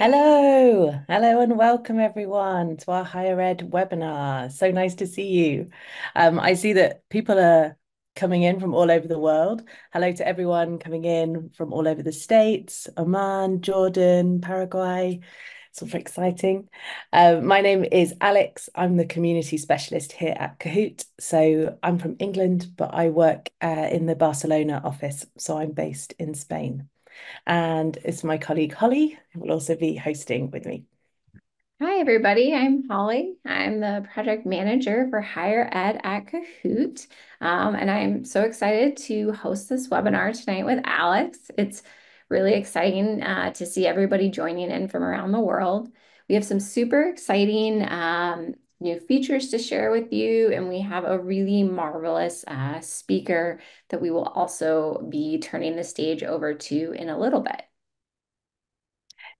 Hello, hello, and welcome everyone to our higher ed webinar. So nice to see you. Um, I see that people are coming in from all over the world. Hello to everyone coming in from all over the States, Oman, Jordan, Paraguay. It's all very exciting. Um, my name is Alex. I'm the community specialist here at Kahoot. So I'm from England, but I work uh, in the Barcelona office. So I'm based in Spain and it's my colleague Holly who will also be hosting with me. Hi, everybody. I'm Holly. I'm the project manager for higher ed at Kahoot. Um, and I'm so excited to host this webinar tonight with Alex. It's really exciting uh, to see everybody joining in from around the world. We have some super exciting um, new features to share with you, and we have a really marvelous uh, speaker that we will also be turning the stage over to in a little bit.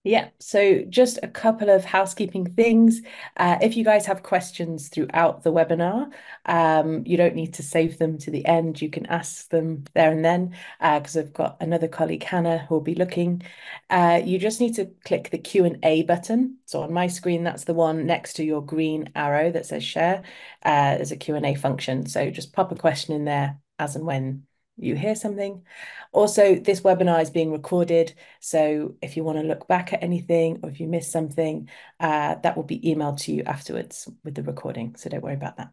Yeah, so just a couple of housekeeping things. Uh, if you guys have questions throughout the webinar, um, you don't need to save them to the end. You can ask them there and then because uh, I've got another colleague, Hannah, who will be looking. Uh, you just need to click the Q&A button. So on my screen, that's the one next to your green arrow that says share. Uh, there's a Q&A function. So just pop a question in there as and when you hear something. Also, this webinar is being recorded. So if you want to look back at anything or if you missed something, uh, that will be emailed to you afterwards with the recording. So don't worry about that.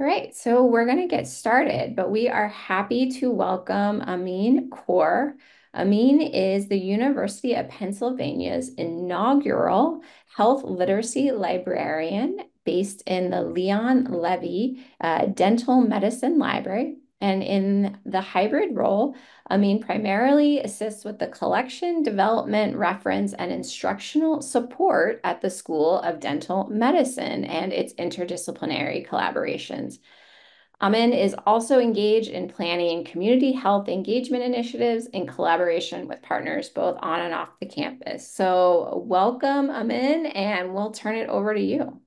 All right, so we're going to get started, but we are happy to welcome Aman Kaur. Aman is the University of Pennsylvania's inaugural health literacy librarian based in the Leon Levy uh, Dental Medicine Library. And in the hybrid role, Aman primarily assists with the collection, development, reference, and instructional support at the School of Dental Medicine and its interdisciplinary collaborations. Aman is also engaged in planning community health engagement initiatives in collaboration with partners both on and off the campus. So welcome, Aman, and we'll turn it over to you.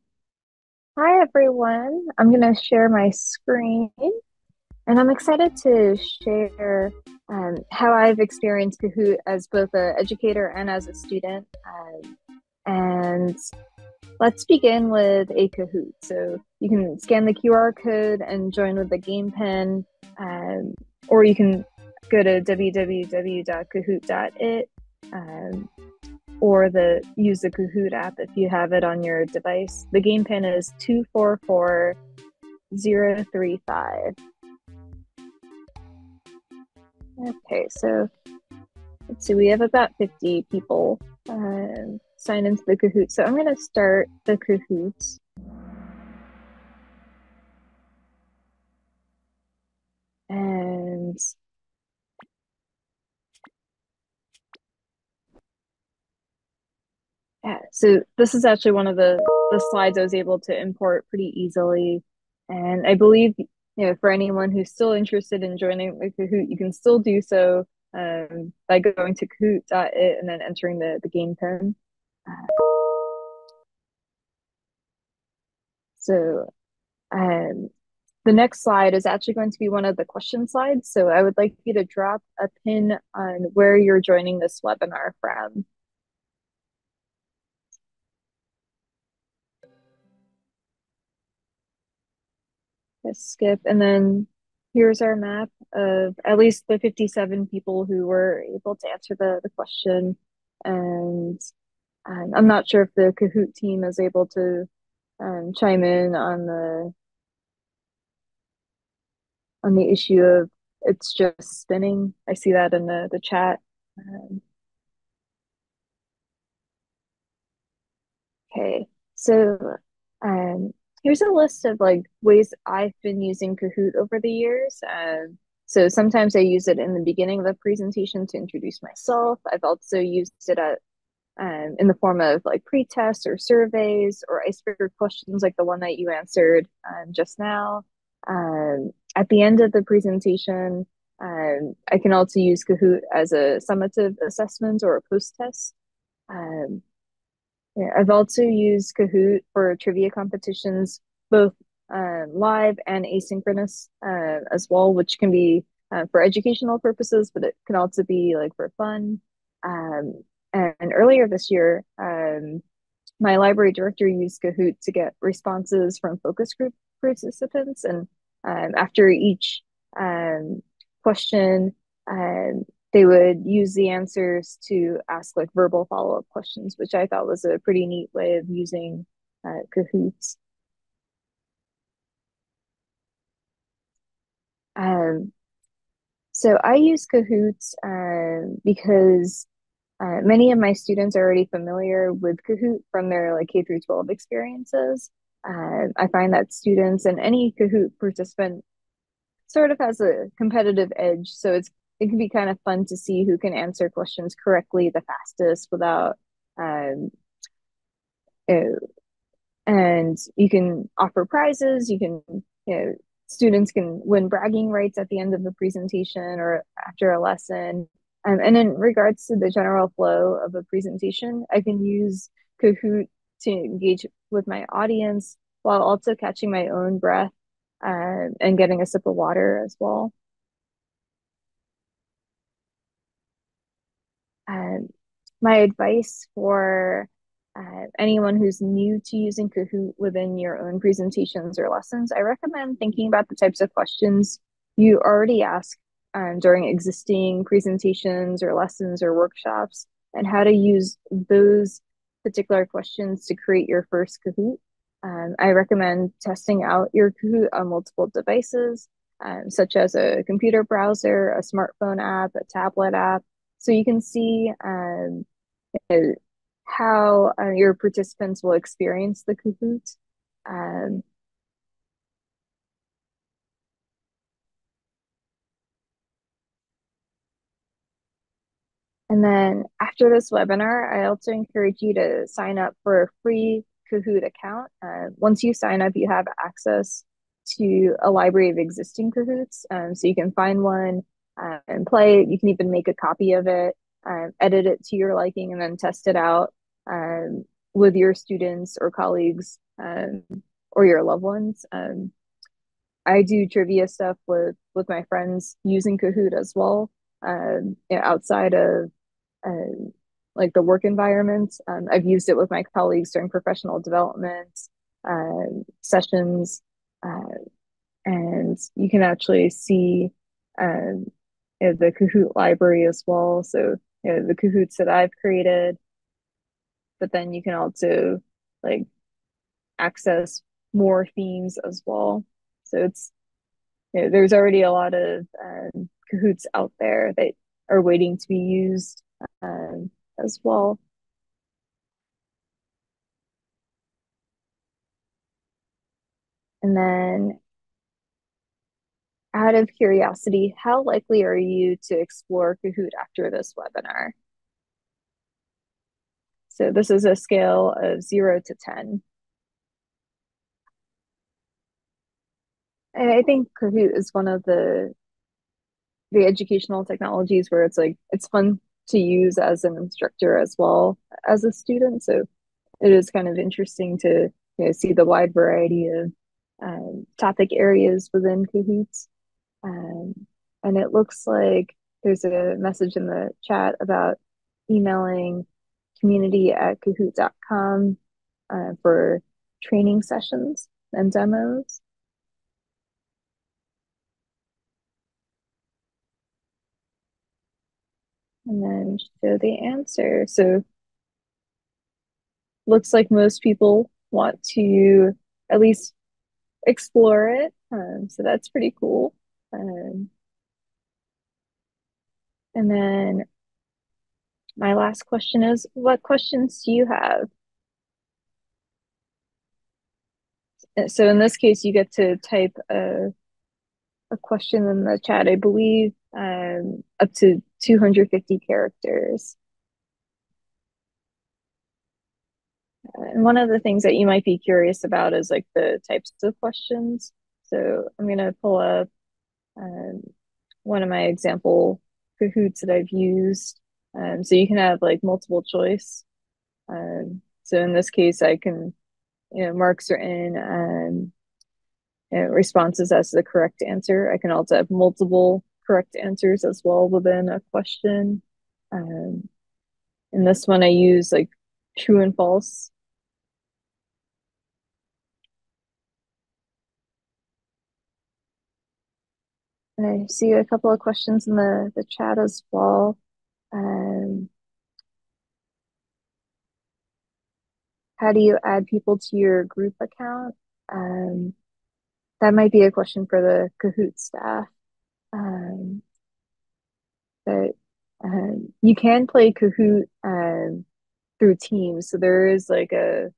Hi, everyone. I'm going to share my screen. And I'm excited to share um, how I've experienced Kahoot as both an educator and as a student. Um, and let's begin with a Kahoot. So you can scan the QR code and join with the game pin, um, or you can go to www.kahoot.it um, or the use the Kahoot app if you have it on your device. The game pin is 244035. Okay, so let's see, we have about 50 people um, sign into the Kahoot. So I'm going to start the Kahoots. And yeah, so this is actually one of the, the slides I was able to import pretty easily. And I believe you know, for anyone who's still interested in joining Kahoot, you can still do so um, by going to kahoot.it and then entering the, the game pin. Uh, so um, the next slide is actually going to be one of the question slides. So I would like you to drop a pin on where you're joining this webinar from. Skip. And then here's our map of at least the 57 people who were able to answer the, the question. And um, I'm not sure if the Kahoot team is able to um, chime in on the on the issue of it's just spinning. I see that in the, the chat. Um, okay, so um, here's a list of like ways I've been using Kahoot over the years. Um, so sometimes I use it in the beginning of the presentation to introduce myself. I've also used it at um, in the form of like pre-tests or surveys or icebreaker questions like the one that you answered um, just now. Um, at the end of the presentation, um, I can also use Kahoot as a summative assessment or a post-test. Um, yeah, I've also used Kahoot for trivia competitions, both uh, live and asynchronous uh, as well, which can be uh, for educational purposes, but it can also be like for fun. Um, and earlier this year, um, my library director used Kahoot to get responses from focus group participants. And um, after each um, question, um, they would use the answers to ask like verbal follow-up questions, which I thought was a pretty neat way of using uh, Kahoots. Um, so I use Kahoots uh, because uh, many of my students are already familiar with Kahoot from their like K through 12 experiences. Uh, I find that students and any Kahoot participant sort of has a competitive edge. So it's it can be kind of fun to see who can answer questions correctly the fastest without um, uh, and you can offer prizes you can you know students can win bragging rights at the end of the presentation or after a lesson. Um, and in regards to the general flow of a presentation i can use kahoot to engage with my audience while also catching my own breath uh, and getting a sip of water as well Um, my advice for uh, anyone who's new to using Kahoot within your own presentations or lessons, I recommend thinking about the types of questions you already ask um, during existing presentations or lessons or workshops and how to use those particular questions to create your first Kahoot. Um, I recommend testing out your Kahoot on multiple devices, um, such as a computer browser, a smartphone app, a tablet app, so you can see um, how uh, your participants will experience the Kahoot. Um, and then after this webinar, I also encourage you to sign up for a free Kahoot account. Uh, once you sign up, you have access to a library of existing Kahoots. Um, so you can find one um, and play it. You can even make a copy of it, um, edit it to your liking, and then test it out um, with your students or colleagues um, or your loved ones. Um, I do trivia stuff with with my friends using Kahoot as well, um, outside of uh, like the work environment. I've used it with my colleagues during professional development sessions, uh, and you can actually see you know, the Kahoot library as well. So you know, the Kahoots that I've created, but then you can also like access more themes as well. So it's you know, there's already a lot of um, Kahoots out there that are waiting to be used um, as well. And then out of curiosity, how likely are you to explore Kahoot after this webinar? So this is a scale of zero to 10. And I think Kahoot is one of the the educational technologies where it's like it's fun to use as an instructor as well as a student. So it is kind of interesting to you know, see the wide variety of um, topic areas within Kahoots. Um, and it looks like there's a message in the chat about emailing community at kahoot.com uh, for training sessions and demos. And then show the answer. So looks like most people want to at least explore it. Um, so that's pretty cool. Um, and then my last question is, what questions do you have? So in this case, you get to type a, a question in the chat, I believe, um, up to 250 characters. And one of the things that you might be curious about is like the types of questions. So I'm going to pull up um, one of my example Kahoots that I've used. Um, so you can have like multiple choice. Um, so in this case, I can, you know, mark certain um, you know, responses as the correct answer. I can also have multiple correct answers as well within a question. Um, in this one, I use like true and false. I see a couple of questions in the, the chat as well. Um, how do you add people to your group account? Um, that might be a question for the Kahoot staff. Um, but um, you can play Kahoot um, through Teams. So there is like a,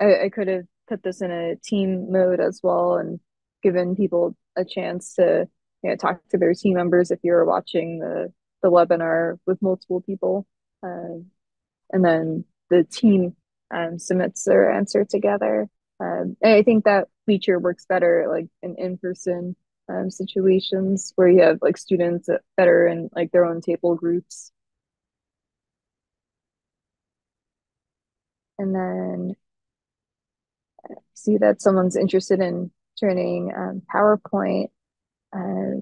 I, I could have put this in a team mode as well and given people a chance to you know, talk to their team members if you're watching the, the webinar with multiple people. Um, and then the team um, submits their answer together. Um, and I think that feature works better like in in-person um, situations where you have like students that are in like their own table groups. And then I see that someone's interested in turning um, PowerPoint uh,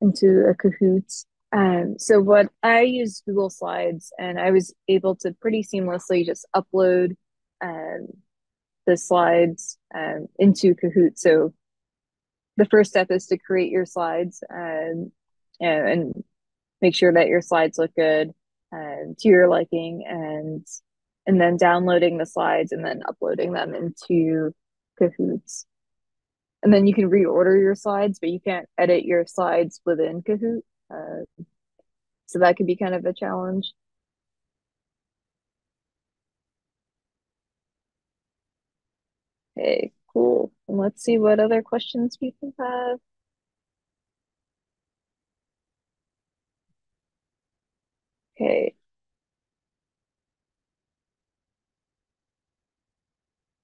into a Kahoot. Um, so what I use Google Slides and I was able to pretty seamlessly just upload um, the slides um, into Kahoot. So the first step is to create your slides and and make sure that your slides look good uh, to your liking and and then downloading the slides and then uploading them into Kahoots. And then you can reorder your slides, but you can't edit your slides within Kahoot. Uh, so that could be kind of a challenge. Okay, cool. And let's see what other questions people have. Okay.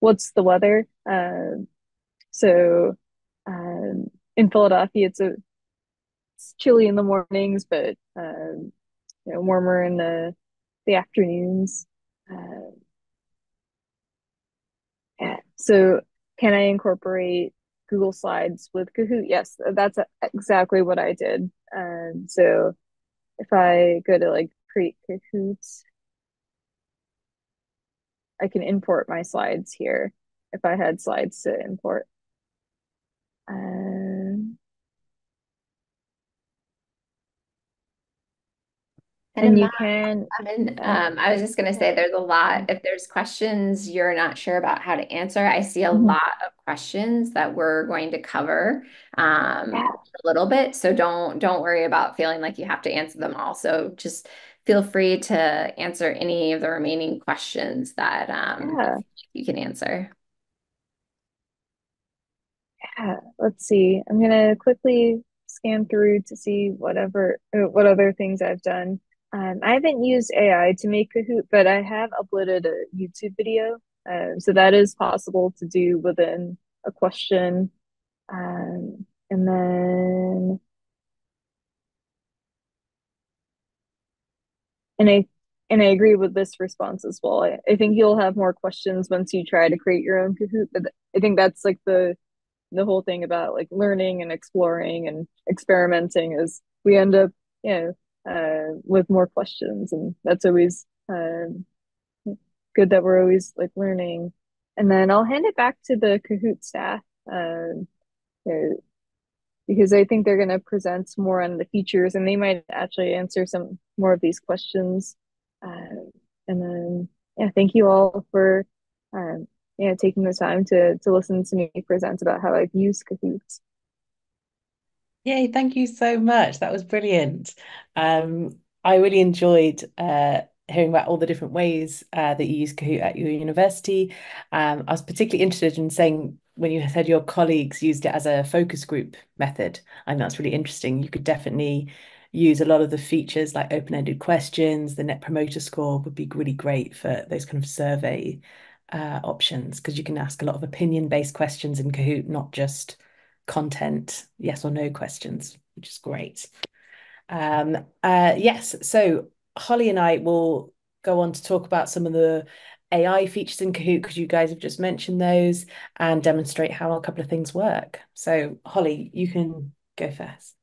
What's the weather? Uh, so um, in Philadelphia, it's a it's chilly in the mornings, but um, you know warmer in the the afternoons. Uh, yeah. So can I incorporate Google Slides with Kahoot? Yes, that's exactly what I did. Um, so if I go to like create Kahoots, I can import my slides here if I had slides to import. Um, and, and you can I mean, um, I was just going to say there's a lot if there's questions you're not sure about how to answer I see a mm -hmm. lot of questions that we're going to cover um, yeah. a little bit so don't don't worry about feeling like you have to answer them all so just feel free to answer any of the remaining questions that um, yeah. you can answer let's see I'm gonna quickly scan through to see whatever uh, what other things I've done um, I haven't used AI to make Kahoot, but I have uploaded a YouTube video. Um, so that is possible to do within a question. Um, and then, and I, and I agree with this response as well. I, I think you'll have more questions once you try to create your own Kahoot, but I think that's like the, the whole thing about like learning and exploring and experimenting is we end up, you know, uh, with more questions, and that's always um, good that we're always like learning. And then I'll hand it back to the Kahoot staff um, uh, because I think they're going to present more on the features, and they might actually answer some more of these questions. Uh, and then, yeah, thank you all for um, yeah taking the time to to listen to me present about how I've used Kahoot. Yay, thank you so much. That was brilliant. Um, I really enjoyed uh, hearing about all the different ways uh, that you use Kahoot at your university. Um, I was particularly interested in saying when you said your colleagues used it as a focus group method. I that's really interesting. You could definitely use a lot of the features like open-ended questions, the net promoter score would be really great for those kind of survey uh, options because you can ask a lot of opinion-based questions in Kahoot, not just content, yes or no questions, which is great. Um, uh, yes, so Holly and I will go on to talk about some of the AI features in Kahoot because you guys have just mentioned those and demonstrate how a couple of things work. So Holly, you can go first.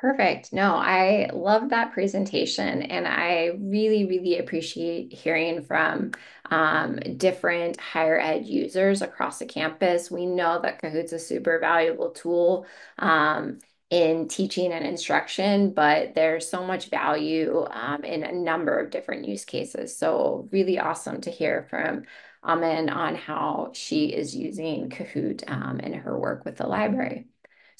Perfect. No, I love that presentation, and I really, really appreciate hearing from um, different higher ed users across the campus. We know that Kahoot's a super valuable tool um, in teaching and instruction, but there's so much value um, in a number of different use cases. So really awesome to hear from Aman on how she is using Kahoot um, in her work with the library.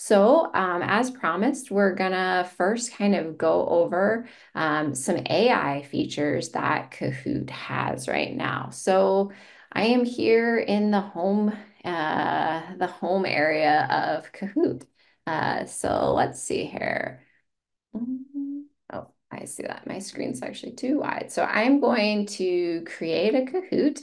So um, as promised, we're gonna first kind of go over um, some AI features that Kahoot has right now. So I am here in the home, uh, the home area of Kahoot. Uh, so let's see here. Oh, I see that my screen's actually too wide. So I'm going to create a Kahoot.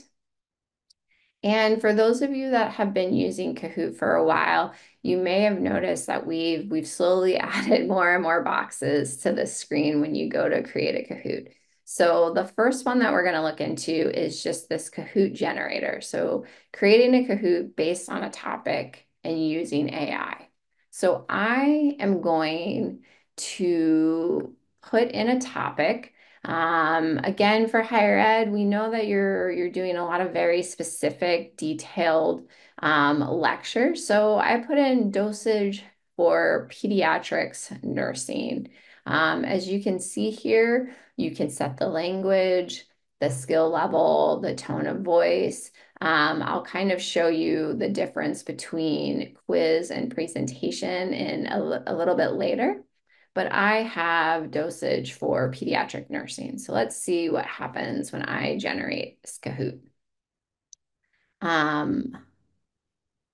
And for those of you that have been using Kahoot for a while, you may have noticed that we've we've slowly added more and more boxes to the screen when you go to create a Kahoot. So the first one that we're going to look into is just this Kahoot generator. So creating a Kahoot based on a topic and using AI. So I am going to put in a topic um, again, for higher ed, we know that you're you're doing a lot of very specific, detailed um, lectures. So I put in dosage for pediatrics nursing. Um, as you can see here, you can set the language, the skill level, the tone of voice. Um, I'll kind of show you the difference between quiz and presentation in a, a little bit later but I have dosage for pediatric nursing. So let's see what happens when I generate Kahoot. Um,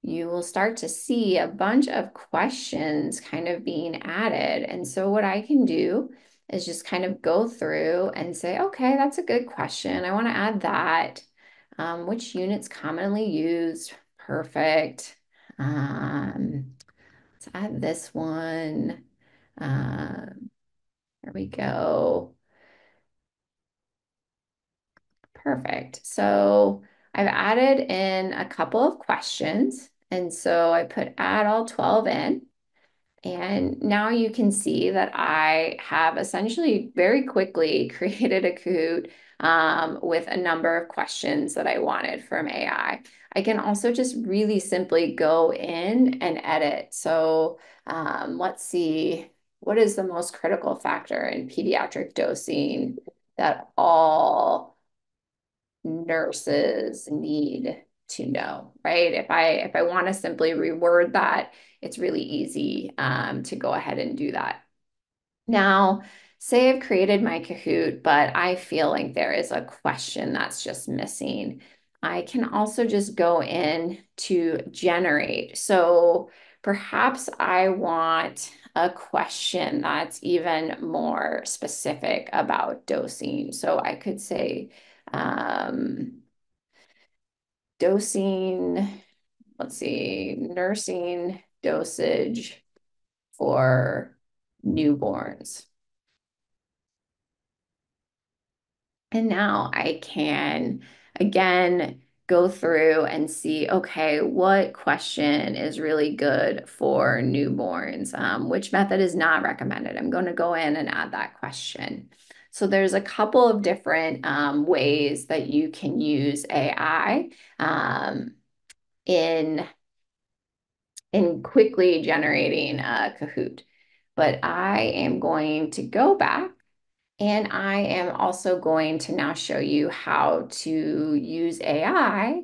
you will start to see a bunch of questions kind of being added. And so what I can do is just kind of go through and say, okay, that's a good question. I want to add that. Um, which units commonly used? Perfect. Um, let's add this one. Um, there we go. Perfect. So I've added in a couple of questions. And so I put add all 12 in. And now you can see that I have essentially very quickly created a Kahoot um, with a number of questions that I wanted from AI. I can also just really simply go in and edit. So um, let's see, what is the most critical factor in pediatric dosing that all nurses need to know, right? If I if I want to simply reword that, it's really easy um, to go ahead and do that. Now, say I've created my Kahoot, but I feel like there is a question that's just missing. I can also just go in to generate. So perhaps I want a question that's even more specific about dosing. So I could say um, dosing, let's see, nursing dosage for newborns. And now I can, again, go through and see, okay, what question is really good for newborns? Um, which method is not recommended? I'm going to go in and add that question. So there's a couple of different um, ways that you can use AI um, in, in quickly generating a Kahoot. But I am going to go back and I am also going to now show you how to use AI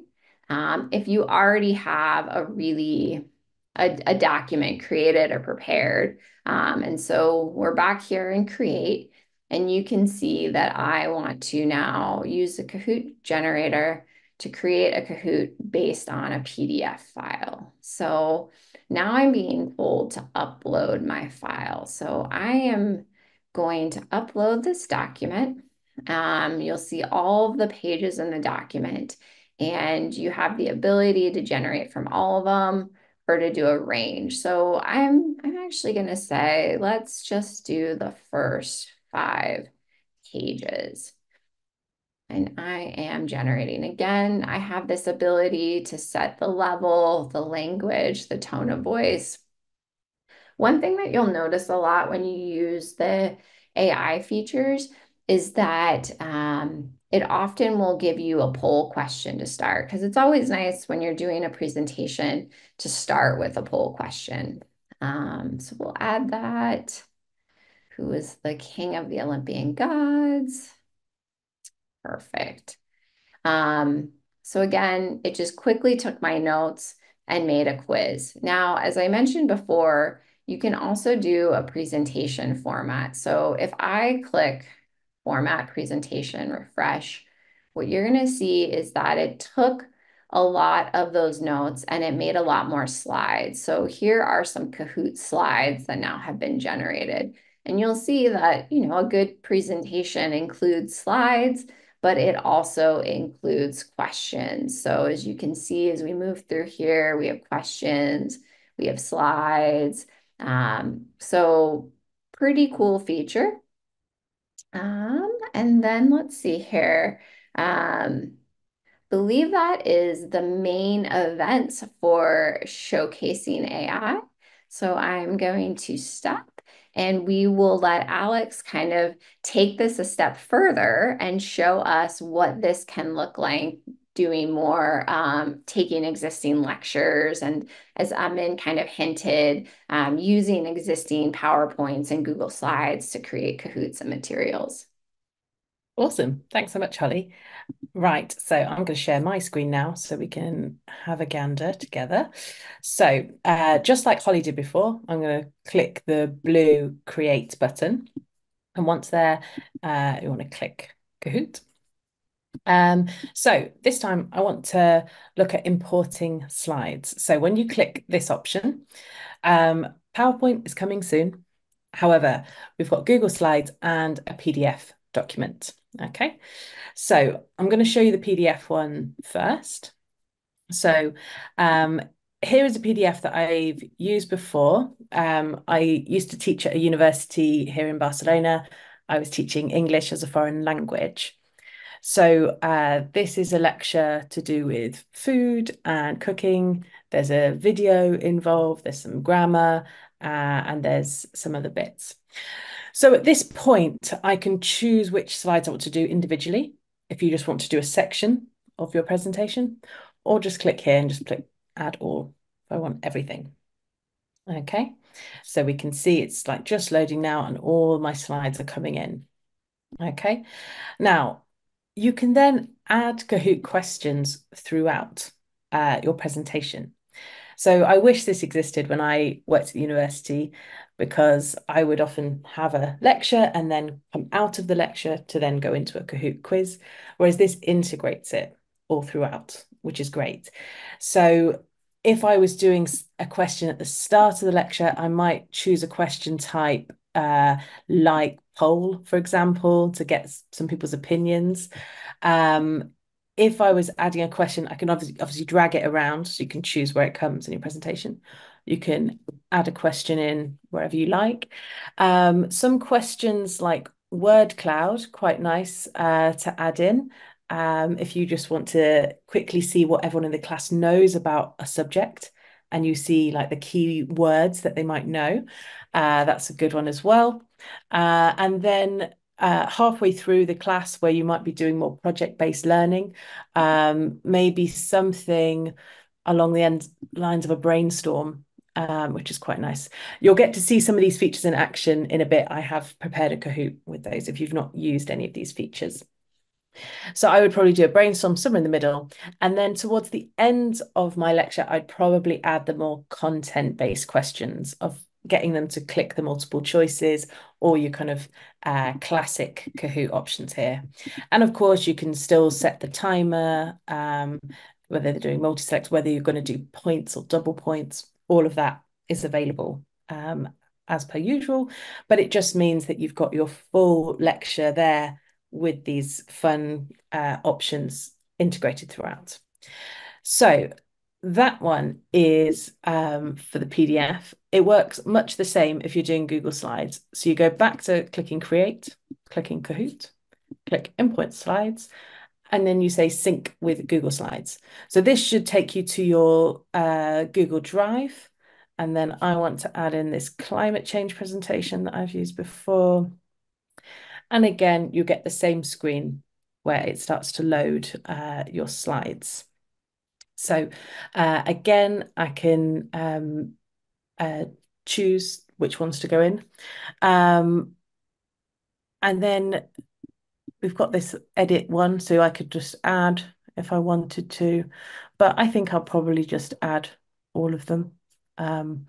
um, if you already have a really a, a document created or prepared. Um, and so we're back here in create and you can see that I want to now use the Kahoot generator to create a Kahoot based on a PDF file. So now I'm being told to upload my file. So I am going to upload this document. Um, you'll see all of the pages in the document and you have the ability to generate from all of them or to do a range. So I'm, I'm actually going to say, let's just do the first five pages. And I am generating again. I have this ability to set the level, the language, the tone of voice, One thing that you'll notice a lot when you use the AI features is that um, it often will give you a poll question to start because it's always nice when you're doing a presentation to start with a poll question. Um, so we'll add that. Who is the king of the Olympian gods? Perfect. Um, so again, it just quickly took my notes and made a quiz. Now, as I mentioned before, you can also do a presentation format. So if I click format presentation refresh, what you're going to see is that it took a lot of those notes and it made a lot more slides. So here are some Kahoot slides that now have been generated. And you'll see that, you know, a good presentation includes slides, but it also includes questions. So as you can see, as we move through here, we have questions, we have slides. Um, so pretty cool feature. Um, and then let's see here. Um, believe that is the main event for showcasing AI. So I'm going to stop and we will let Alex kind of take this a step further and show us what this can look like doing more, um, taking existing lectures, and as Aman kind of hinted, um, using existing PowerPoints and Google Slides to create Kahoots and materials. Awesome. Thanks so much, Holly. Right, so I'm going to share my screen now so we can have a gander together. So uh, just like Holly did before, I'm going to click the blue Create button. And once there, uh, you want to click Kahoot. Um, so this time I want to look at importing slides. So when you click this option, um, PowerPoint is coming soon. However, we've got Google Slides and a PDF document. Okay, so I'm going to show you the PDF one first. So um, here is a PDF that I've used before. Um, I used to teach at a university here in Barcelona. I was teaching English as a foreign language. So uh, this is a lecture to do with food and cooking. There's a video involved, there's some grammar, uh, and there's some other bits. So at this point, I can choose which slides I want to do individually. If you just want to do a section of your presentation, or just click here and just click add all if I want everything. Okay, so we can see it's like just loading now and all my slides are coming in. Okay, now you can then add Kahoot questions throughout uh, your presentation. So I wish this existed when I worked at the university because I would often have a lecture and then come out of the lecture to then go into a Kahoot quiz, whereas this integrates it all throughout, which is great. So if I was doing a question at the start of the lecture, I might choose a question type uh, like poll, for example, to get some people's opinions. Um, if I was adding a question, I can obviously obviously drag it around so you can choose where it comes in your presentation. You can add a question in wherever you like. Um, some questions like word cloud, quite nice uh, to add in. Um, if you just want to quickly see what everyone in the class knows about a subject and you see like the key words that they might know, that's a good one as well. Uh, and then uh, halfway through the class where you might be doing more project-based learning, um, maybe something along the end lines of a brainstorm, um, which is quite nice. You'll get to see some of these features in action in a bit. I have prepared a Kahoot with those if you've not used any of these features. So I would probably do a brainstorm somewhere in the middle. And then towards the end of my lecture, I'd probably add the more content-based questions of getting them to click the multiple choices or your kind of uh, classic Kahoot options here. And of course, you can still set the timer, um, whether they're doing multi-select, whether you're going to do points or double points, all of that is available um, as per usual. But it just means that you've got your full lecture there with these fun uh, options integrated throughout. So that one is um, for the PDF. It works much the same if you're doing Google Slides. So you go back to clicking Create, clicking Kahoot, click Import Slides, and then you say Sync with Google Slides. So this should take you to your uh, Google Drive. And then I want to add in this climate change presentation that I've used before. And again, you get the same screen where it starts to load uh, your slides. So uh, again, I can um, uh, choose which ones to go in. Um, and then we've got this edit one, so I could just add if I wanted to, but I think I'll probably just add all of them. Um,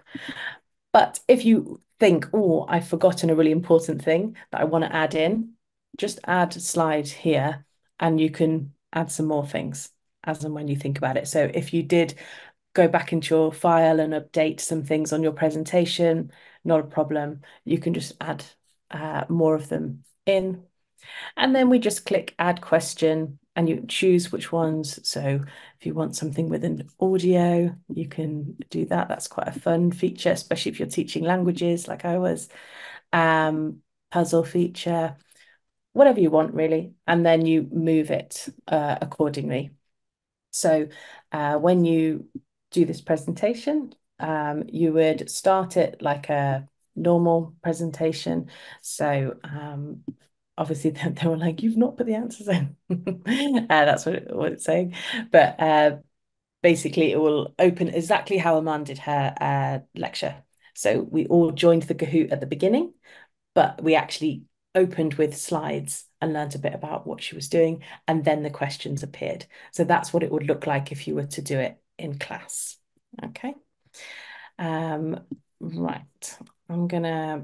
but if you think, oh, I've forgotten a really important thing that I want to add in, just add a slide here and you can add some more things as and when you think about it. So if you did go back into your file and update some things on your presentation, not a problem. You can just add uh, more of them in. And then we just click add question and you choose which ones. So if you want something with an audio, you can do that. That's quite a fun feature, especially if you're teaching languages like I was. Um, puzzle feature, whatever you want really. And then you move it uh, accordingly. So uh, when you do this presentation, um, you would start it like a normal presentation. So um, obviously they were like, you've not put the answers in. uh, that's what, what, it's saying. But uh, basically it will open exactly how Aman did her uh, lecture. So we all joined the Kahoot at the beginning, but we actually opened with slides and learned a bit about what she was doing. And then the questions appeared. So that's what it would look like if you were to do it in class. Okay. Um, right. I'm going to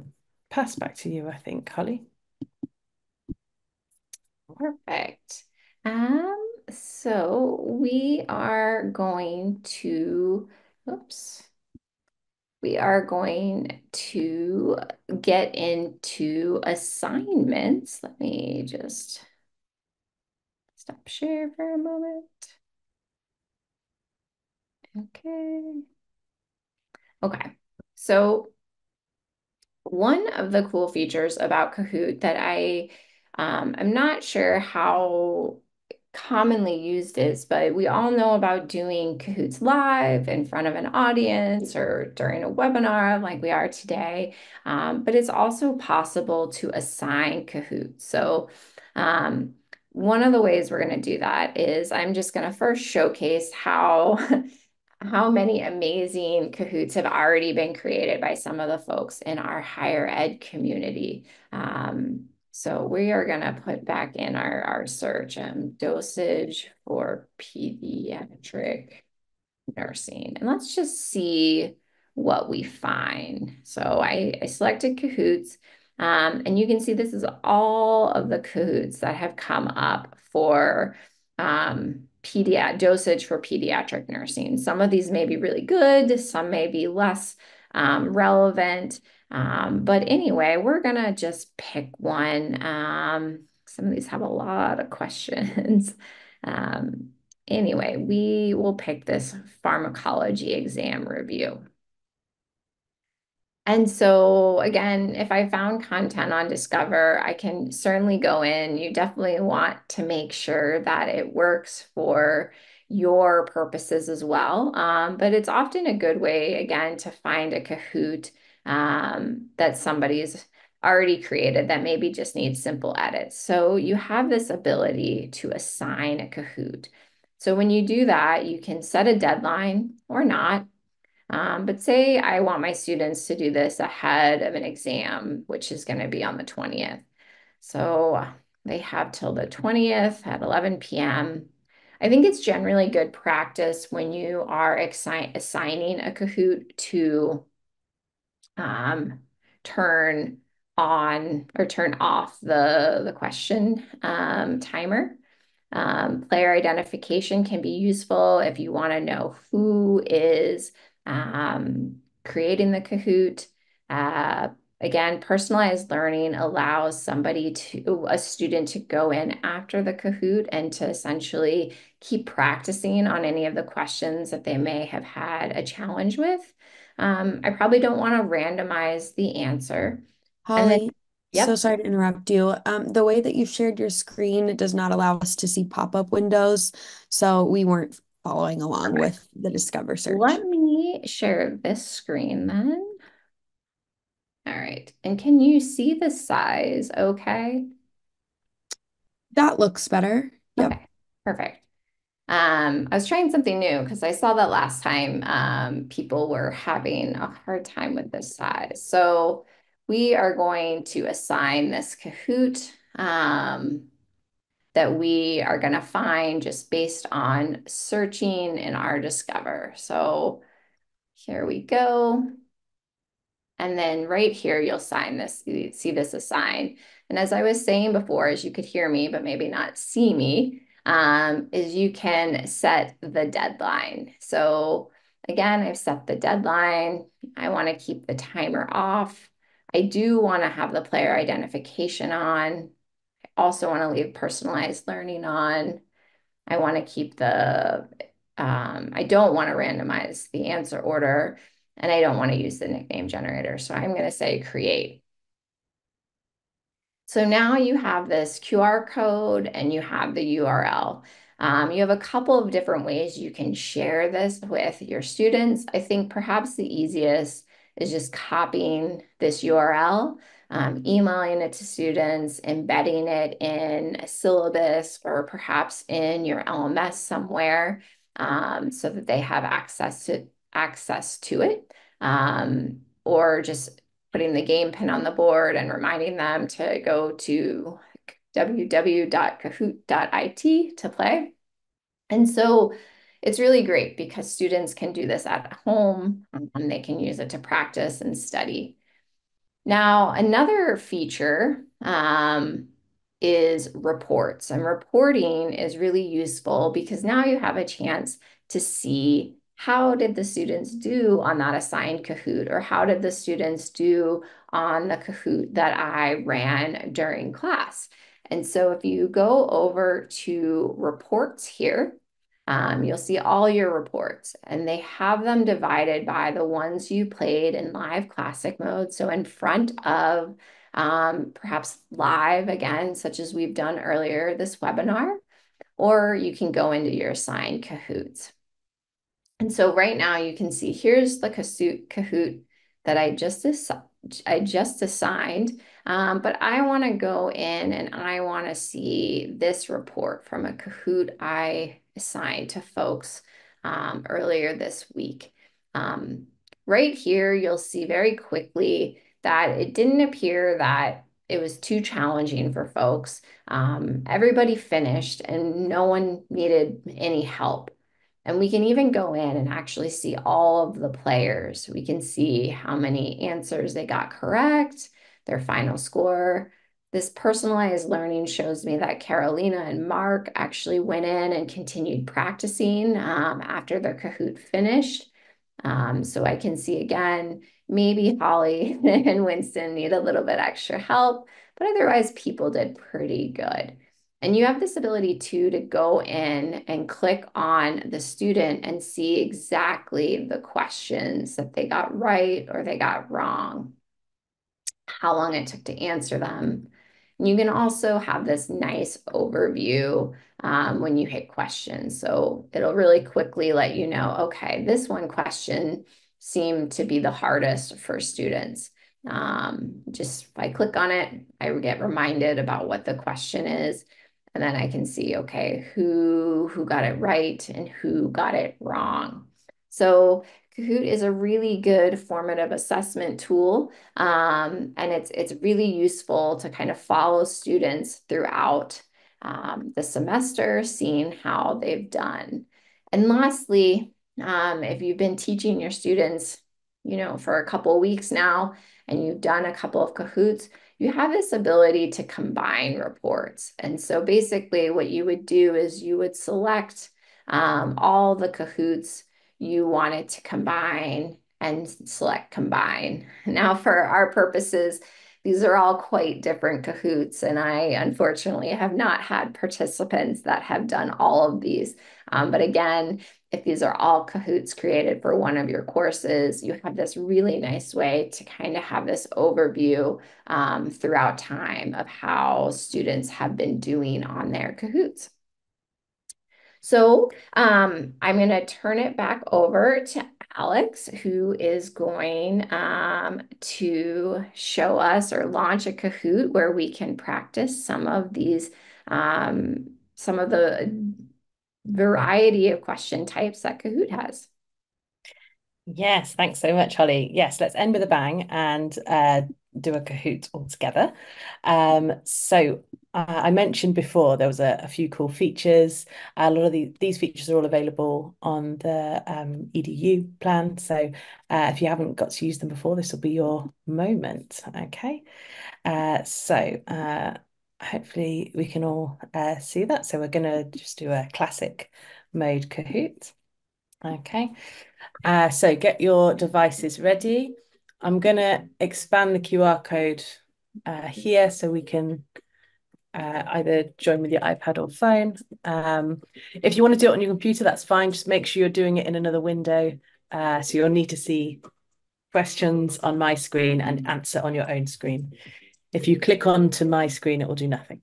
pass back to you, I think, Holly. Perfect. Um, so we are going to, oops, we are going to get into assignments. Let me just stop share for a moment. Okay. Okay. So one of the cool features about Kahoot that I um, I'm not sure how commonly used is, but we all know about doing Kahoots live in front of an audience or during a webinar like we are today. Um, but it's also possible to assign Kahoot. So um, one of the ways we're going to do that is I'm just going to first showcase how how many amazing Kahoots have already been created by some of the folks in our higher ed community. Um, so we are going to put back in our, our search um, dosage for pediatric nursing. And let's just see what we find. So I, I selected Kahoots. Um, and you can see this is all of the Kahoots that have come up for um, pediatric dosage for pediatric nursing. Some of these may be really good, some may be less um, relevant. Um, but anyway, we're gonna just pick one. Um, some of these have a lot of questions. um, anyway, we will pick this pharmacology exam review. And so again, if I found content on Discover, I can certainly go in. You definitely want to make sure that it works for your purposes as well. Um, but it's often a good way, again, to find a Kahoot um, that somebody's already created that maybe just needs simple edits. So you have this ability to assign a Kahoot. So when you do that, you can set a deadline or not. Um, but say I want my students to do this ahead of an exam, which is going to be on the 20th. So they have till the 20th at 11 p.m. I think it's generally good practice when you are assi assigning a Kahoot to um, turn on or turn off the, the question um, timer. Um, player identification can be useful if you want to know who is um, creating the Kahoot. Uh, again, personalized learning allows somebody to, a student to go in after the Kahoot and to essentially keep practicing on any of the questions that they may have had a challenge with. Um, I probably don't want to randomize the answer. Holly, then, yep. so sorry to interrupt you. Um, the way that you shared your screen does not allow us to see pop-up windows, so we weren't following along okay. with the Discover search. Let me me share this screen then. All right. And can you see the size okay? That looks better. Yep. Okay, perfect. Um, I was trying something new because I saw that last time um, people were having a hard time with this size. So we are going to assign this Kahoot um, that we are going to find just based on searching in our Discover. So here we go. And then right here, you'll sign this, you see this assigned. And as I was saying before, as you could hear me, but maybe not see me, um, is you can set the deadline. So again, I've set the deadline. I want to keep the timer off. I do want to have the player identification on. I also want to leave personalized learning on. I want to keep the, um, I don't want to randomize the answer order and I don't want to use the nickname generator. So I'm going to say create. So now you have this QR code and you have the URL. Um, you have a couple of different ways you can share this with your students. I think perhaps the easiest is just copying this URL, um, emailing it to students, embedding it in a syllabus or perhaps in your LMS somewhere um, so that they have access to access to it, um, or just putting the game pin on the board and reminding them to go to www.kahoot.it to play. And so it's really great because students can do this at home and they can use it to practice and study. Now, another feature um, is reports, and reporting is really useful because now you have a chance to see how did the students do on that assigned Kahoot or how did the students do on the Kahoot that I ran during class? And so if you go over to reports here, um, you'll see all your reports and they have them divided by the ones you played in live classic mode. So in front of um, perhaps live again, such as we've done earlier this webinar, or you can go into your assigned Kahoots. And so right now you can see here's the Kahoot, Kahoot that I just, I just assigned, um, but I want to go in and I want to see this report from a Kahoot I assigned to folks um, earlier this week. Um, right here, you'll see very quickly that it didn't appear that it was too challenging for folks. Um, everybody finished and no one needed any help. And we can even go in and actually see all of the players. We can see how many answers they got correct, their final score. This personalized learning shows me that Carolina and Mark actually went in and continued practicing um, after their Kahoot finished. Um, so I can see again, maybe Holly and Winston need a little bit extra help, but otherwise people did pretty good. And you have this ability too to go in and click on the student and see exactly the questions that they got right or they got wrong, how long it took to answer them. And you can also have this nice overview um, when you hit questions. So it'll really quickly let you know, okay, this one question seemed to be the hardest for students. Um, just if I click on it, I get reminded about what the question is. And then I can see, okay, who, who got it right and who got it wrong. So Kahoot is a really good formative assessment tool. Um, and it's, it's really useful to kind of follow students throughout um, the semester, seeing how they've done. And lastly, um, if you've been teaching your students, you know, for a couple weeks now, and you've done a couple of Kahoots, you have this ability to combine reports. And so basically what you would do is you would select um, all the Kahoots you wanted to combine and select combine. Now for our purposes, these are all quite different Kahoots, and I unfortunately have not had participants that have done all of these. Um, but again, if these are all Kahoots created for one of your courses, you have this really nice way to kind of have this overview um, throughout time of how students have been doing on their Kahoots. So um, I'm going to turn it back over to Alex, who is going um, to show us or launch a Kahoot where we can practice some of these, um, some of the variety of question types that Kahoot has. Yes, thanks so much, Holly. Yes, let's end with a bang and uh, do a Kahoot all together. Um, so uh, I mentioned before there was a, a few cool features. A lot of the, these features are all available on the um, EDU plan. So uh, if you haven't got to use them before, this will be your moment. Okay. Uh, so uh, hopefully we can all uh, see that. So we're going to just do a classic mode Kahoot. Okay. Uh, so get your devices ready. I'm going to expand the QR code here so we can uh, either join with your iPad or phone. Um, if you want to do it on your computer, that's fine. Just make sure you're doing it in another window. Uh, so you'll need to see questions on my screen and answer on your own screen. If you click on to my screen, it will do nothing.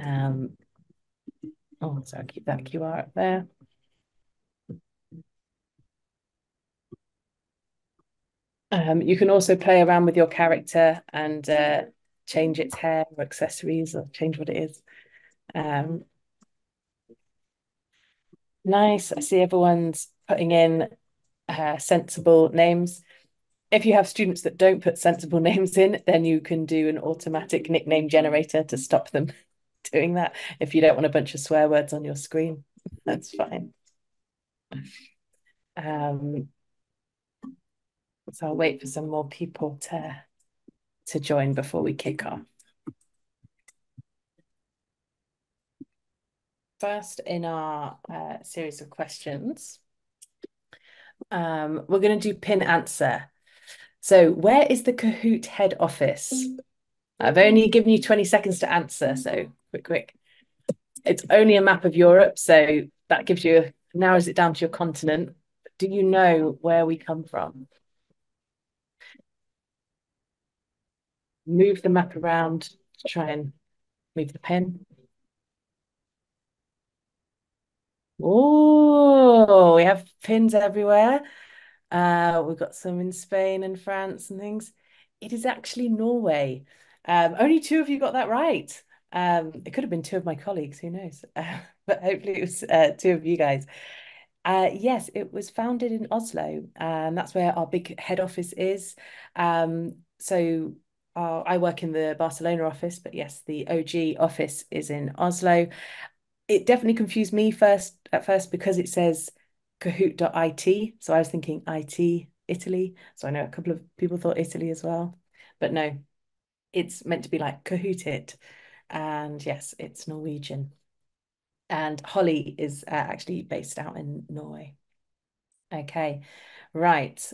Um, oh, so I'll keep that QR up there. Um, you can also play around with your character and uh, change its hair or accessories or change what it is. Um, nice. I see everyone's putting in uh, sensible names. If you have students that don't put sensible names in, then you can do an automatic nickname generator to stop them doing that. If you don't want a bunch of swear words on your screen, that's fine. Um, so I'll wait for some more people to, to join before we kick off. First in our uh, series of questions, um, we're going to do pin answer. So where is the Kahoot head office? I've only given you 20 seconds to answer, so quick, quick. It's only a map of Europe, so that gives you, narrows it down to your continent. Do you know where we come from? Move the map around to try and move the pen. Oh, we have pins everywhere. Uh, we've got some in Spain and France and things. It is actually Norway. Um, only two of you got that right. Um, it could have been two of my colleagues, who knows? Uh, but hopefully it was uh, two of you guys. Uh, yes, it was founded in Oslo, and that's where our big head office is. Um, so uh, I work in the Barcelona office, but yes, the OG office is in Oslo. It definitely confused me first at first because it says kahoot.it. So I was thinking IT, Italy. So I know a couple of people thought Italy as well, but no, it's meant to be like Kahoot it. And yes, it's Norwegian. And Holly is uh, actually based out in Norway. Okay, right.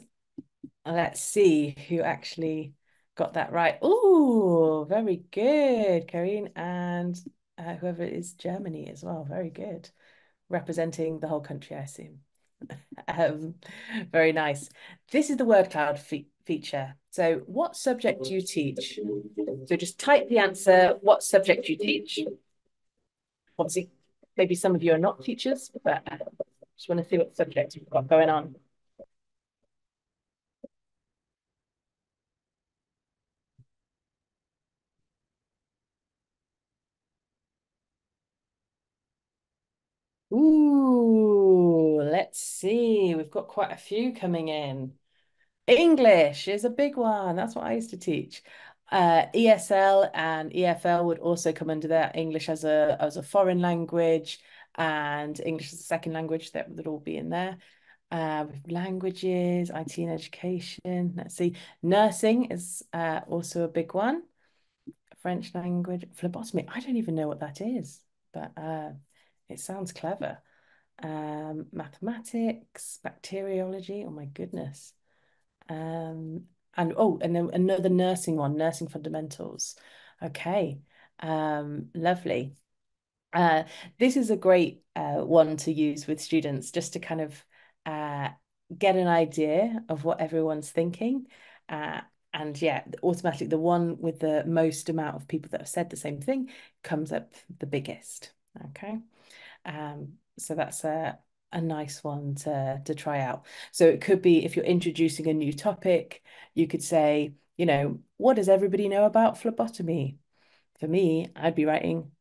Let's see who actually got that right. Oh, very good, Karine. And uh, whoever is Germany as well. Very good. Representing the whole country, I assume. um, very nice. This is the word cloud fe feature. So what subject do you teach? So just type the answer, what subject do you teach. Obviously, maybe some of you are not teachers, but I just want to see what subjects you've got going on. Ooh, let's see. We've got quite a few coming in. English is a big one. That's what I used to teach. Uh, ESL and EFL would also come under that. English as a as a foreign language and English as a second language that would all be in there. Uh, with languages, IT and education. Let's see. Nursing is uh, also a big one. French language, phlebotomy. I don't even know what that is, but uh, it sounds clever. Um, mathematics, bacteriology. Oh my goodness. Um, and oh, and then another nursing one, nursing fundamentals. Okay. Um, lovely. Uh, this is a great uh, one to use with students just to kind of uh, get an idea of what everyone's thinking. Uh, and yeah, automatically the one with the most amount of people that have said the same thing comes up the biggest. Okay. Um, so that's a, a nice one to to try out. So it could be if you're introducing a new topic, you could say, you know, what does everybody know about phlebotomy? For me, I'd be writing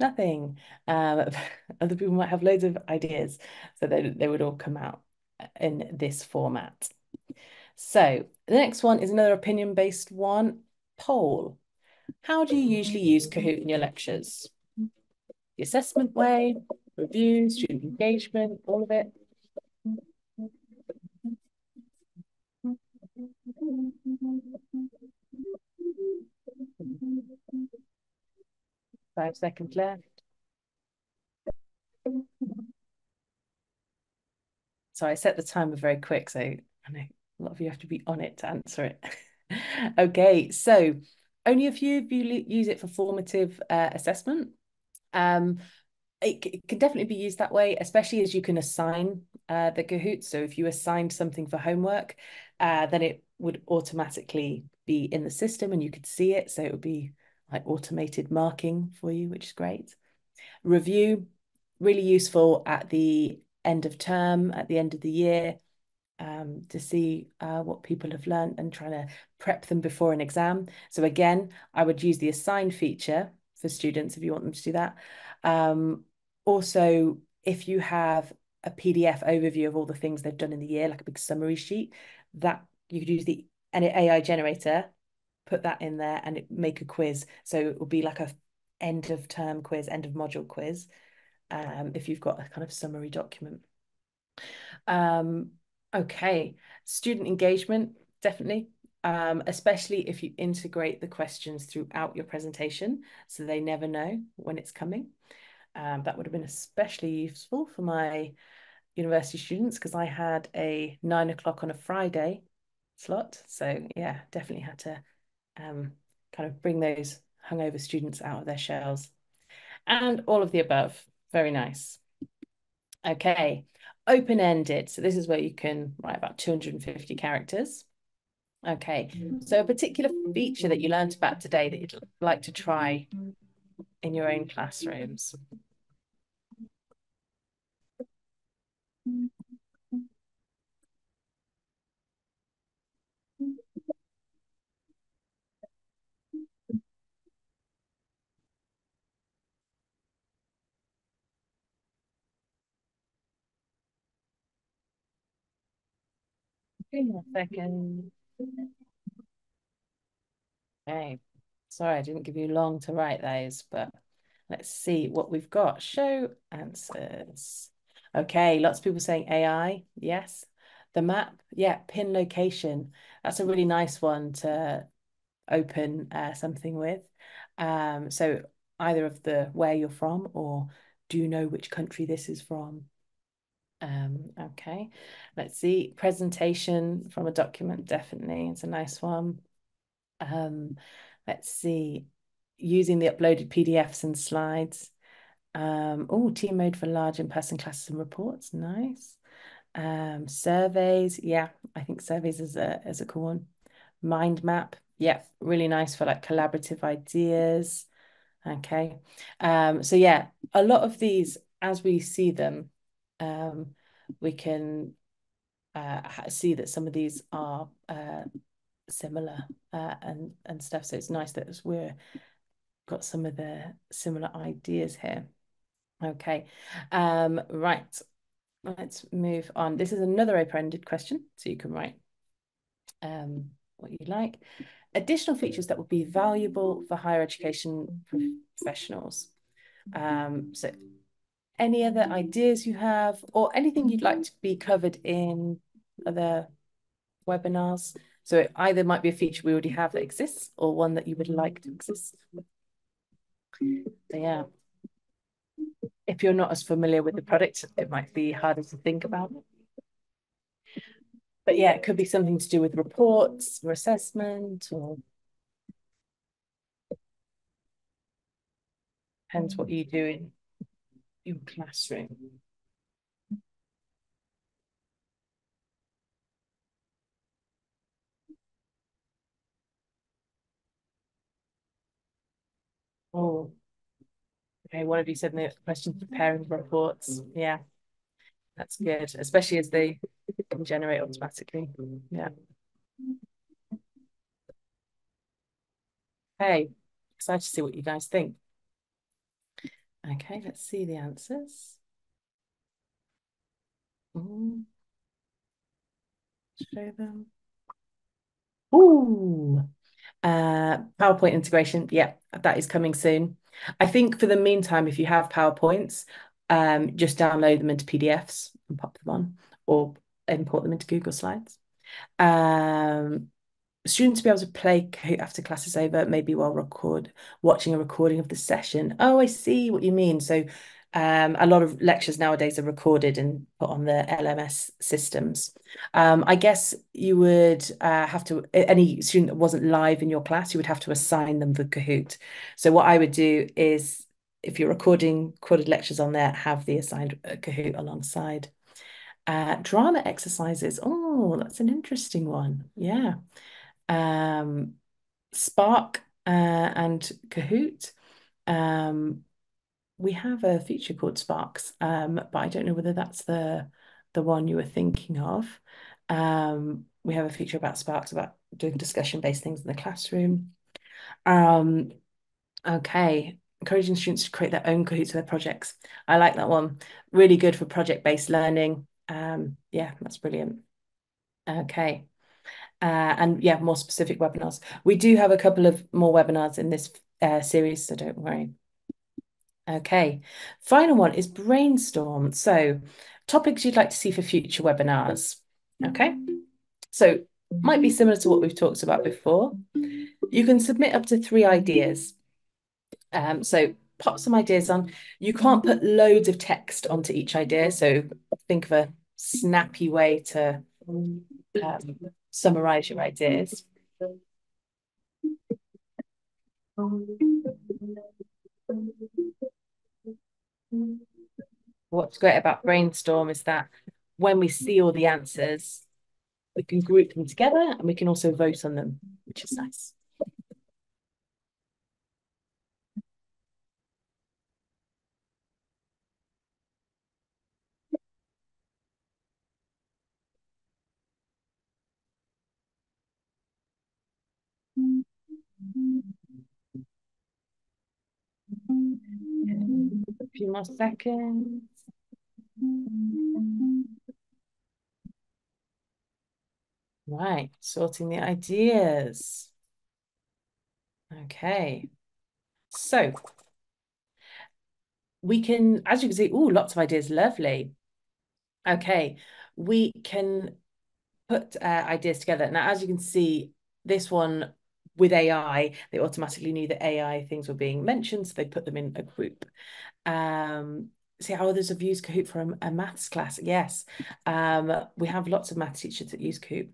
nothing. Um, other people might have loads of ideas, so they they would all come out in this format. So the next one is another opinion-based one, poll. How do you usually use Kahoot in your lectures? The assessment way, reviews, student engagement, all of it. Five seconds left. So I set the timer very quick, so I know a lot of you have to be on it to answer it. okay, so only a few of you use it for formative uh, assessment. Um, it, it, can definitely be used that way, especially as you can assign uh, the Kahoot. So if you assigned something for homework, uh, then it would automatically be in the system and you could see it. So it would be like automated marking for you, which is great. Review, really useful at the end of term, at the end of the year, um, to see uh, what people have learned and trying to prep them before an exam. So again, I would use the assign feature for students if you want them to do that. Um, also, if you have a PDF overview of all the things they've done in the year, like a big summary sheet, that you could use the AI generator, put that in there and make a quiz. So it will be like a end of term quiz, end of module quiz, um, if you've got a kind of summary document. Um, okay, student engagement, definitely. Um, especially if you integrate the questions throughout your presentation so they never know when it's coming. Um, that would have been especially useful for my university students because I had a nine o'clock on a Friday slot. So yeah, definitely had to um, kind of bring those hungover students out of their shells. And all of the above. Very nice. Okay, open-ended. So this is where you can write about 250 characters. Okay, so a particular feature that you learned about today that you'd like to try in your own classrooms. Give me a second. Okay, sorry, I didn't give you long to write those, but let's see what we've got. Show answers. Okay, lots of people saying AI. Yes. The map, yeah, pin location. That's a really nice one to open uh, something with. Um, so either of the where you're from or do you know which country this is from? Um, okay, let's see. Presentation from a document, definitely. It's a nice one. Um, let's see. Using the uploaded PDFs and slides. Um, oh, team mode for large in-person classes and reports. Nice. Um, surveys. Yeah, I think surveys is a, is a cool one. Mind map. Yeah, really nice for like collaborative ideas. Okay. Um, so yeah, a lot of these, as we see them, um, we can uh, see that some of these are uh, similar uh, and and stuff. So it's nice that we're got some of the similar ideas here. Okay, um, right. Let's move on. This is another open-ended question, so you can write um, what you like. Additional features that would be valuable for higher education professionals. Um, so any other ideas you have or anything you'd like to be covered in other webinars. So it either might be a feature we already have that exists or one that you would like to exist. So yeah. If you're not as familiar with the product, it might be harder to think about. But yeah, it could be something to do with reports or assessment or depends what you do in your classroom. Oh, okay. One of you said in the question preparing reports. Yeah. That's good, especially as they can generate automatically. Yeah. Okay, excited to see what you guys think. Okay, let's see the answers. Mm. Show them. Ooh, uh, PowerPoint integration. Yeah, that is coming soon. I think for the meantime, if you have PowerPoints, um, just download them into PDFs and pop them on or import them into Google Slides. Um, students to be able to play Kahoot after class is over, maybe while record watching a recording of the session. Oh, I see what you mean. So um, a lot of lectures nowadays are recorded and put on the LMS systems. Um, I guess you would uh, have to, any student that wasn't live in your class, you would have to assign them the Kahoot. So what I would do is, if you're recording recorded lectures on there, have the assigned uh, Kahoot alongside. Uh, drama exercises. Oh, that's an interesting one. Yeah. Um, Spark uh, and Kahoot. Um, we have a feature called Sparks, um, but I don't know whether that's the the one you were thinking of. Um, we have a feature about Sparks about doing discussion-based things in the classroom. Um, okay, encouraging students to create their own Kahoots for their projects. I like that one. Really good for project-based learning. Um, yeah, that's brilliant. Okay. Uh, and yeah, more specific webinars. We do have a couple of more webinars in this uh, series, so don't worry. Okay, final one is brainstorm. So topics you'd like to see for future webinars. Okay, so might be similar to what we've talked about before. You can submit up to three ideas. Um, so pop some ideas on. You can't put loads of text onto each idea. So think of a snappy way to um, summarize your ideas. What's great about Brainstorm is that when we see all the answers, we can group them together and we can also vote on them, which is nice. More seconds. Right, sorting the ideas. Okay, so we can, as you can see, oh, lots of ideas, lovely. Okay, we can put uh, ideas together. Now, as you can see, this one with AI, they automatically knew that AI things were being mentioned, so they put them in a group. Um, see how others have used Kahoot for a, a maths class. Yes, um, we have lots of math teachers that use Kahoot.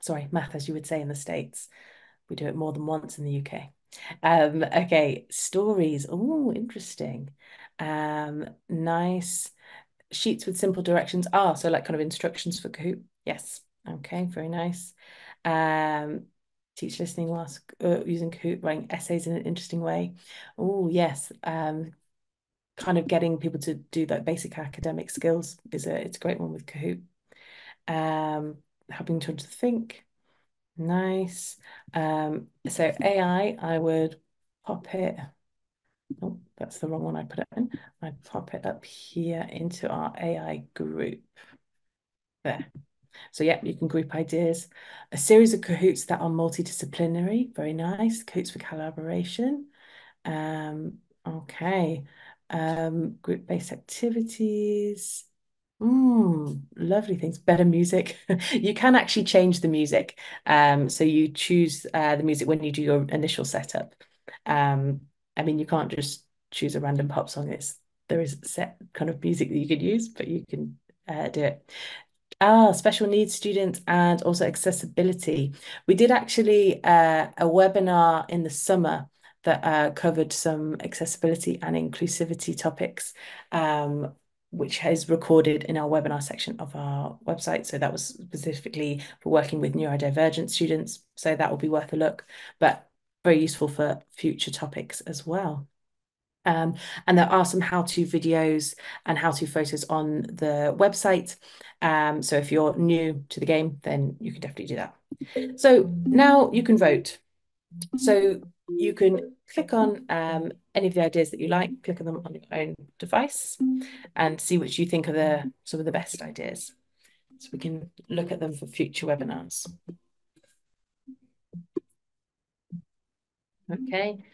Sorry, math, as you would say in the States. We do it more than once in the UK. Um, okay, stories. Oh, interesting. Um, nice. Sheets with simple directions. Ah, so like kind of instructions for Kahoot. Yes. Okay, very nice. Um, teach listening whilst uh, using Kahoot, writing essays in an interesting way. Oh, yes. Um, kind of getting people to do that basic academic skills is a it's a great one with Kahoot. Um, helping children to think. Nice. Um, so AI, I would pop it. Oh, that's the wrong one I put it in. I pop it up here into our AI group. There. So yeah, you can group ideas. A series of Kahoots that are multidisciplinary, very nice. Kahoots for collaboration. Um, okay. Um, group-based activities. Mm, lovely things. Better music. you can actually change the music. Um, so you choose uh, the music when you do your initial setup. Um, I mean, you can't just choose a random pop song. It's there is set kind of music that you could use, but you can uh, do it. Ah, special needs students and also accessibility. We did actually uh, a webinar in the summer that uh, covered some accessibility and inclusivity topics, um, which is recorded in our webinar section of our website. So that was specifically for working with neurodivergent students. So that will be worth a look, but very useful for future topics as well. Um, and there are some how-to videos and how-to photos on the website. Um, so if you're new to the game, then you can definitely do that. So now you can vote. So you can click on um, any of the ideas that you like, click on them on your own device and see which you think are the some of the best ideas. So we can look at them for future webinars. Okay,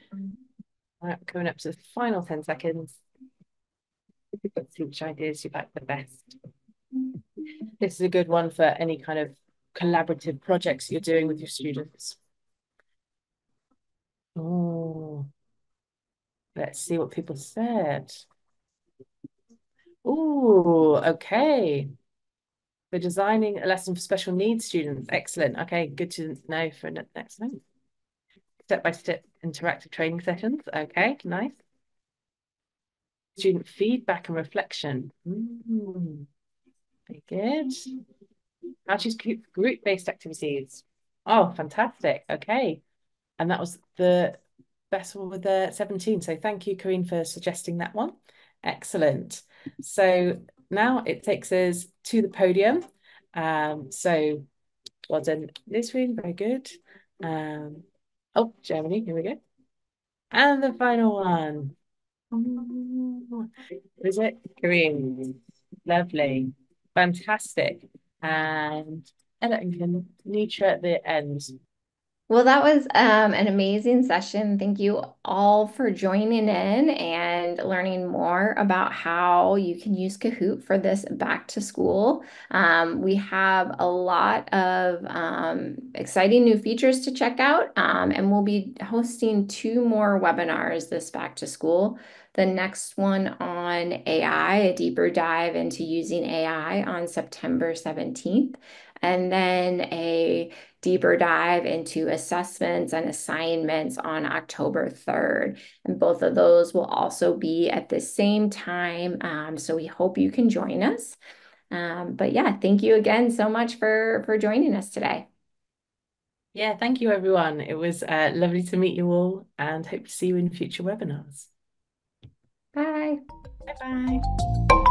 right, coming up to the final 10 seconds. Let's see which ideas you like the best. This is a good one for any kind of collaborative projects you're doing with your students. Oh, let's see what people said. Oh, okay. We're designing a lesson for special needs students. Excellent. Okay, good to know for next time. Step-by-step interactive training sessions. Okay, nice. Student feedback and reflection. Mm, very good. How to group-based activities. Oh, fantastic. Okay. And that was the best one with the 17. So thank you, Corinne, for suggesting that one. Excellent. So now it takes us to the podium. Um, so well done, this one, very good. Um, oh, Germany, here we go. And the final one. Is it Korean? Lovely. Fantastic. And Ella and Nitra at the end. Well, that was um, an amazing session. Thank you all for joining in and learning more about how you can use Kahoot for this back to school. Um, we have a lot of um, exciting new features to check out, um, and we'll be hosting two more webinars this back to school. The next one on AI, a deeper dive into using AI on September 17th and then a deeper dive into assessments and assignments on October 3rd. And both of those will also be at the same time. Um, so we hope you can join us. Um, but yeah, thank you again so much for, for joining us today. Yeah, thank you, everyone. It was uh, lovely to meet you all and hope to see you in future webinars. Bye. Bye-bye.